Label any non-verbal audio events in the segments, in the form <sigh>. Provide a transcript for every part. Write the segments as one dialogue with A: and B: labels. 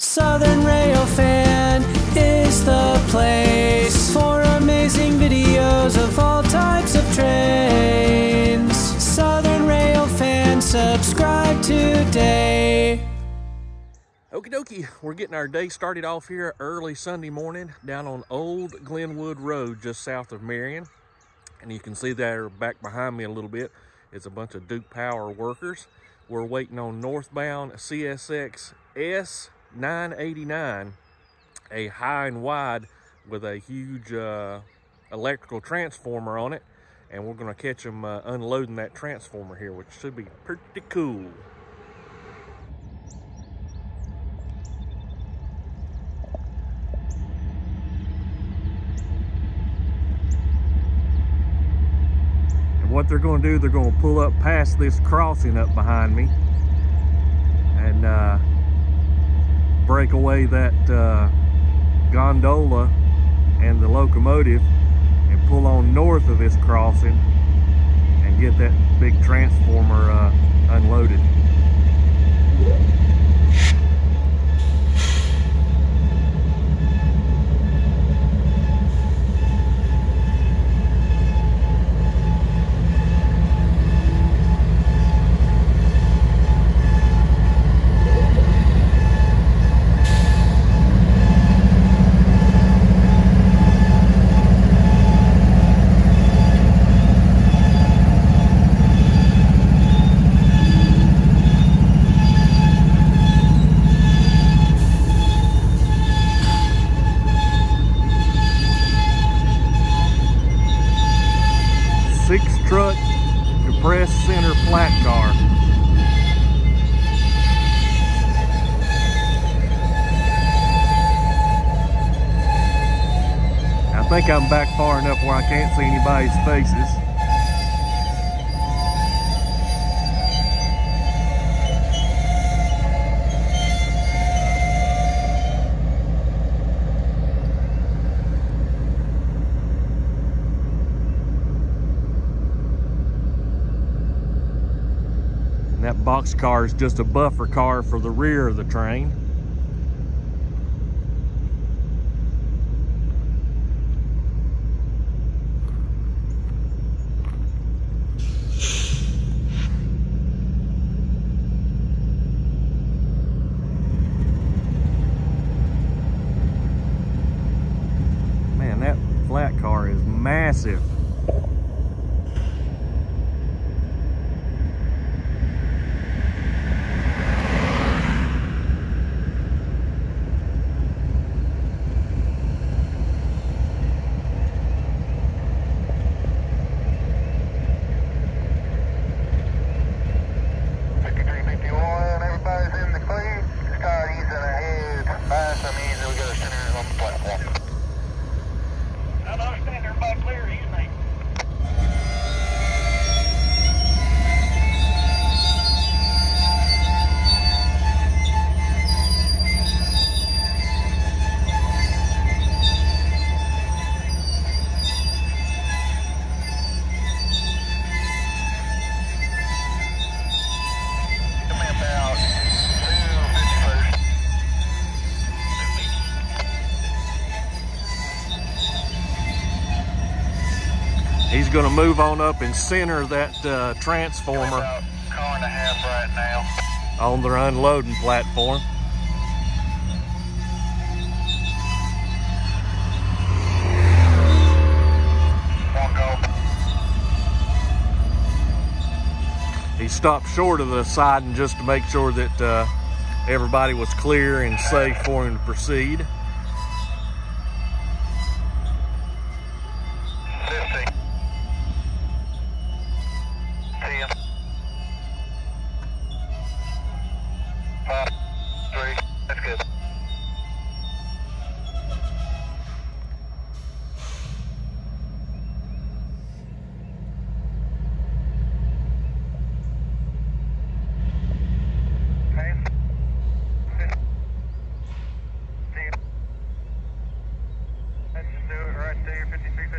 A: Southern Rail Fan is the place for amazing videos of all types of trains. Southern Rail Fan, subscribe today.
B: Okie dokie, we're getting our day started off here early Sunday morning down on Old Glenwood Road just south of Marion. And you can see there back behind me a little bit is a bunch of Duke Power workers. We're waiting on northbound CSX S989, a high and wide with a huge uh, electrical transformer on it. And we're gonna catch them uh, unloading that transformer here, which should be pretty cool. And what they're gonna do, they're gonna pull up past this crossing up behind me and uh, break away that uh, gondola and the locomotive and pull on north of this crossing and get that big transformer uh, unloaded. I think I'm back far enough where I can't see anybody's faces. That box car is just a buffer car for the rear of the train. That car is massive. He's gonna move on up and center that uh, transformer
C: car and a half right now.
B: on their unloading platform. He stopped short of the siding just to make sure that uh, everybody was clear and safe for him to proceed.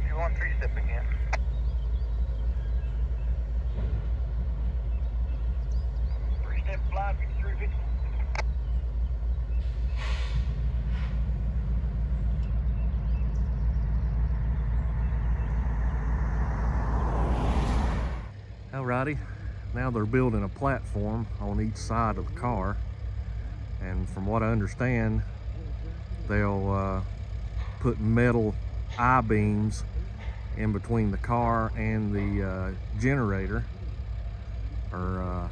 C: 51 three step again. Three step fly 5350.
B: Alrighty, now they're building a platform on each side of the car. And from what I understand, they'll uh, put metal I-beams in between the car and the uh, generator or uh,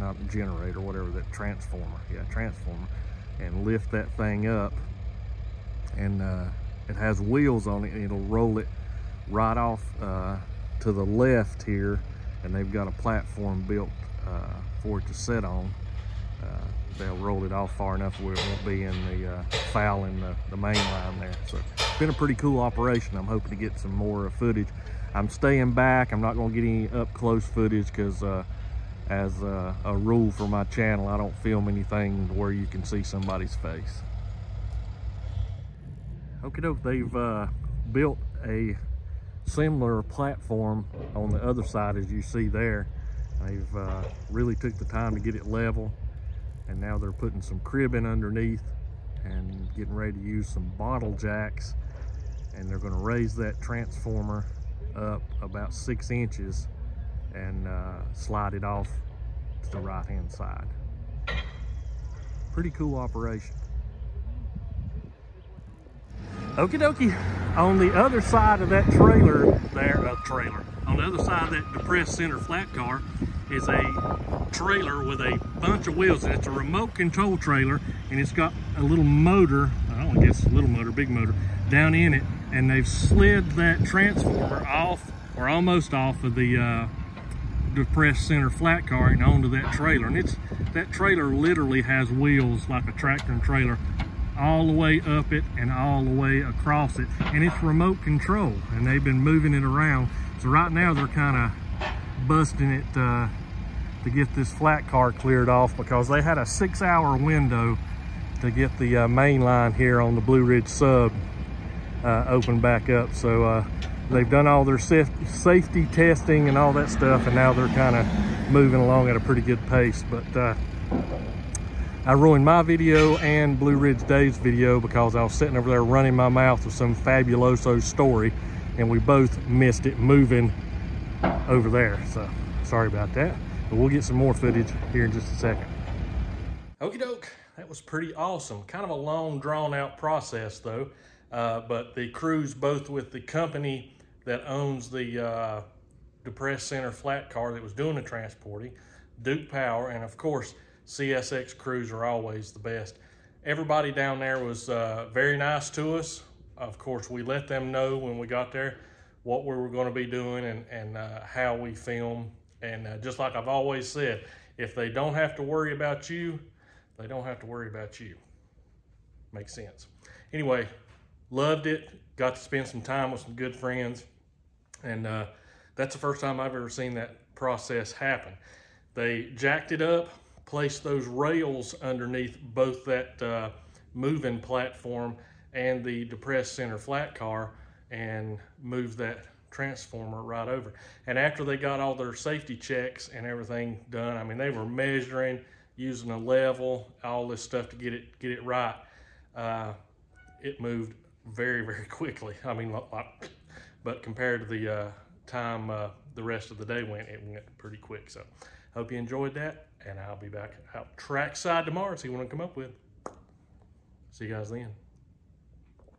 B: not generator whatever that transformer yeah transformer and lift that thing up and uh, it has wheels on it and it'll roll it right off uh, to the left here and they've got a platform built uh, for it to sit on uh, they'll roll it off far enough where it won't be in the uh, foul in the, the main line there. So been a pretty cool operation. I'm hoping to get some more footage. I'm staying back. I'm not going to get any up close footage because uh, as uh, a rule for my channel, I don't film anything where you can see somebody's face. Okay, doke, they've uh, built a similar platform on the other side as you see there. They've uh, really took the time to get it level and now they're putting some cribbing underneath and getting ready to use some bottle jacks and they're going to raise that transformer up about six inches and uh, slide it off to the right hand side pretty cool operation Okie dokie. On the other side of that trailer there, uh, trailer, on the other side of that depressed center flat car is a trailer with a bunch of wheels. It's a remote control trailer and it's got a little motor, I don't guess a little motor, big motor, down in it. And they've slid that transformer off or almost off of the uh, depressed center flat car and onto that trailer. And it's that trailer literally has wheels like a tractor and trailer all the way up it and all the way across it. And it's remote control and they've been moving it around. So right now they're kind of busting it uh, to get this flat car cleared off because they had a six hour window to get the uh, main line here on the Blue Ridge sub uh, open back up. So uh, they've done all their safety testing and all that stuff and now they're kind of moving along at a pretty good pace. But uh, I ruined my video and Blue Ridge Dave's video because I was sitting over there running my mouth with some fabuloso story and we both missed it moving over there. So sorry about that, but we'll get some more footage here in just a second. Okie doke, that was pretty awesome. Kind of a long drawn out process though, uh, but the crews both with the company that owns the uh, Depressed Center flat car that was doing the transporting, Duke Power, and of course, CSX crews are always the best. Everybody down there was uh, very nice to us. Of course, we let them know when we got there what we were going to be doing and, and uh, how we film. And uh, just like I've always said, if they don't have to worry about you, they don't have to worry about you. Makes sense. Anyway, loved it. Got to spend some time with some good friends. And uh, that's the first time I've ever seen that process happen. They jacked it up, placed those rails underneath both that uh, moving platform and the depressed center flat car and move that transformer right over. And after they got all their safety checks and everything done, I mean, they were measuring, using a level, all this stuff to get it get it right. Uh, it moved very, very <laughs> quickly. I mean, but compared to the uh, time uh, the rest of the day went, it went pretty quick. So hope you enjoyed that and I'll be back out trackside tomorrow see what I come up with. See you guys then.